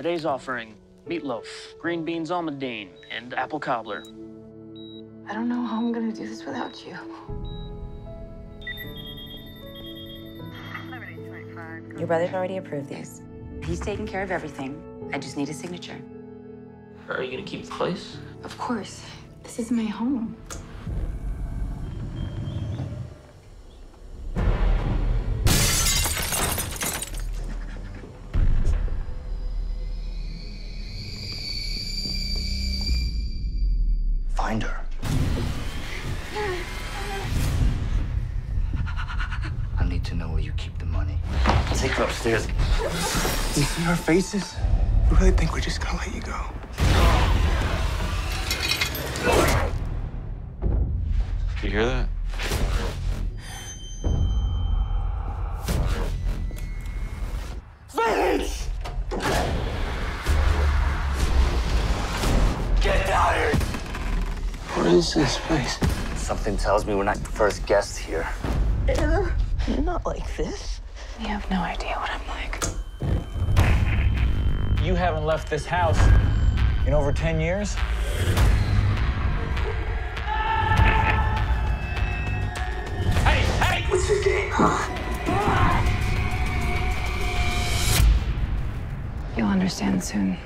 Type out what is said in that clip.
Today's offering meatloaf, green beans almondine, and apple cobbler. I don't know how I'm gonna do this without you. Your brother's already approved these. He's taking care of everything. I just need a signature. Are you gonna keep the place? Of course. This is my home. Find her. I need to know where you keep the money. Take her upstairs. You see our faces? We really think we're just gonna let you go. You hear that? Get What is this place? Something tells me we're not the first guests here. Not like this. You have no idea what I'm like. You haven't left this house in over 10 years? Hey, hey! What's your game? You'll understand soon.